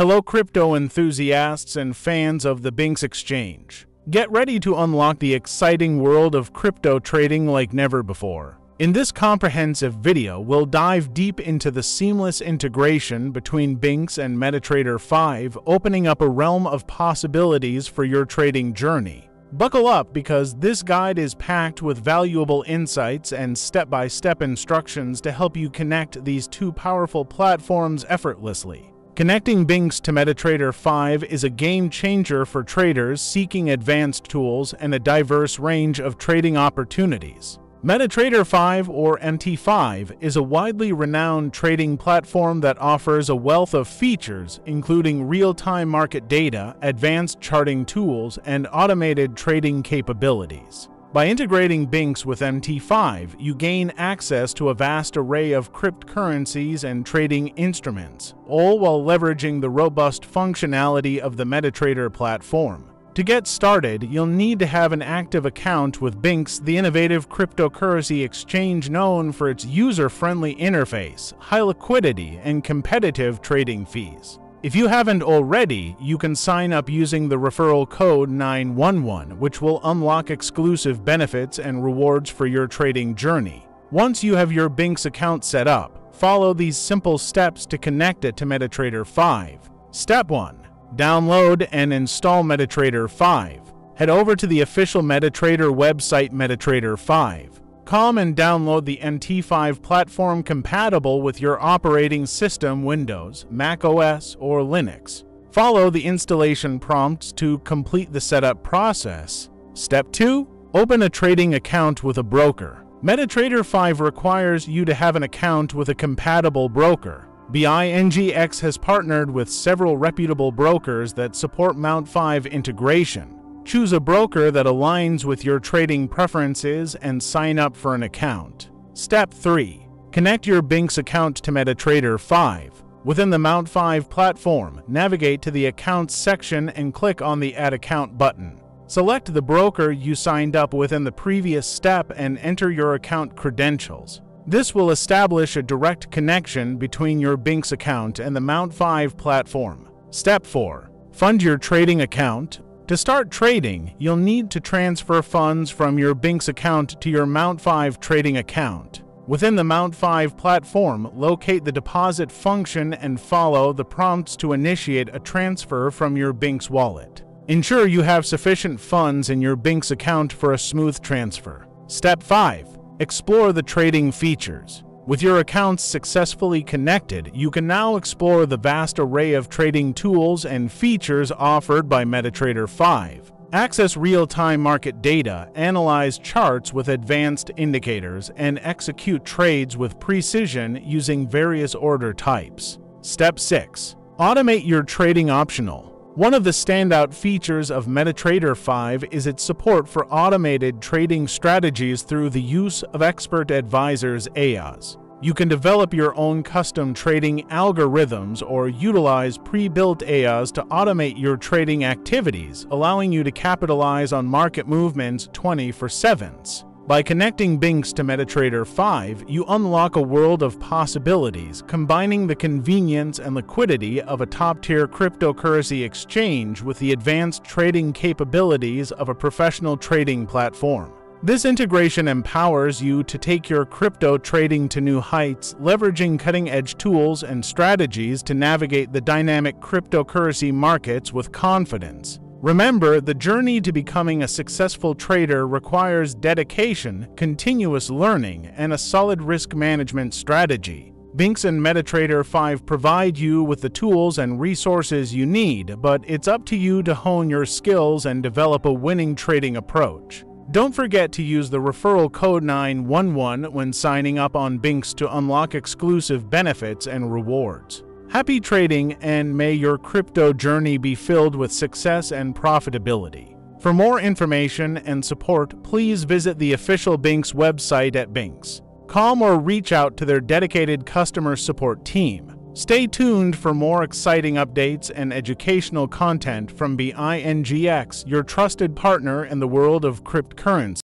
Hello, crypto enthusiasts and fans of the BingX Exchange. Get ready to unlock the exciting world of crypto trading like never before. In this comprehensive video, we'll dive deep into the seamless integration between BingX and MetaTrader 5, opening up a realm of possibilities for your trading journey. Buckle up because this guide is packed with valuable insights and step by step instructions to help you connect these two powerful platforms effortlessly. Connecting BingX to MetaTrader 5 is a game changer for traders seeking advanced tools and a diverse range of trading opportunities. MetaTrader 5 or MT5 is a widely renowned trading platform that offers a wealth of features including real-time market data, advanced charting tools, and automated trading capabilities. By integrating BingX with MT5, you gain access to a vast array of cryptocurrencies and trading instruments, all while leveraging the robust functionality of the MetaTrader platform. To get started, you'll need to have an active account with BingX, the innovative cryptocurrency exchange known for its user-friendly interface, high liquidity, and competitive trading fees. If you haven't already, you can sign up using the referral code 911, which will unlock exclusive benefits and rewards for your trading journey. Once you have your BingX account set up, follow these simple steps to connect it to MetaTrader 5. Step 1. Download and install MetaTrader 5. Head over to the official MetaTrader website MetaTrader 5 come and download the MT5 platform compatible with your operating system Windows, Mac OS, or Linux. Follow the installation prompts to complete the setup process. Step 2. Open a trading account with a broker. MetaTrader 5 requires you to have an account with a compatible broker. BINGX has partnered with several reputable brokers that support Mount 5 integration. Choose a broker that aligns with your trading preferences and sign up for an account. Step 3. Connect your BingX account to MetaTrader 5. Within the Mount 5 platform, navigate to the Accounts section and click on the Add Account button. Select the broker you signed up within the previous step and enter your account credentials. This will establish a direct connection between your BingX account and the Mount 5 platform. Step 4. Fund your trading account to start trading, you'll need to transfer funds from your BingX account to your Mount 5 trading account. Within the Mount 5 platform, locate the deposit function and follow the prompts to initiate a transfer from your BingX wallet. Ensure you have sufficient funds in your BingX account for a smooth transfer. Step 5. Explore the trading features. With your accounts successfully connected, you can now explore the vast array of trading tools and features offered by MetaTrader 5. Access real-time market data, analyze charts with advanced indicators, and execute trades with precision using various order types. Step 6. Automate your trading optional. One of the standout features of MetaTrader 5 is its support for automated trading strategies through the use of expert advisors EAs. You can develop your own custom trading algorithms or utilize pre-built EAs to automate your trading activities, allowing you to capitalize on market movements 24/7. By connecting BingX to MetaTrader 5, you unlock a world of possibilities, combining the convenience and liquidity of a top-tier cryptocurrency exchange with the advanced trading capabilities of a professional trading platform. This integration empowers you to take your crypto trading to new heights, leveraging cutting edge tools and strategies to navigate the dynamic cryptocurrency markets with confidence. Remember, the journey to becoming a successful trader requires dedication, continuous learning, and a solid risk management strategy. BingX and MetaTrader 5 provide you with the tools and resources you need, but it's up to you to hone your skills and develop a winning trading approach. Don't forget to use the referral code 911 when signing up on BingX to unlock exclusive benefits and rewards. Happy trading and may your crypto journey be filled with success and profitability. For more information and support, please visit the official BingX website at BingX. Call or reach out to their dedicated customer support team. Stay tuned for more exciting updates and educational content from BINGX, your trusted partner in the world of cryptocurrency.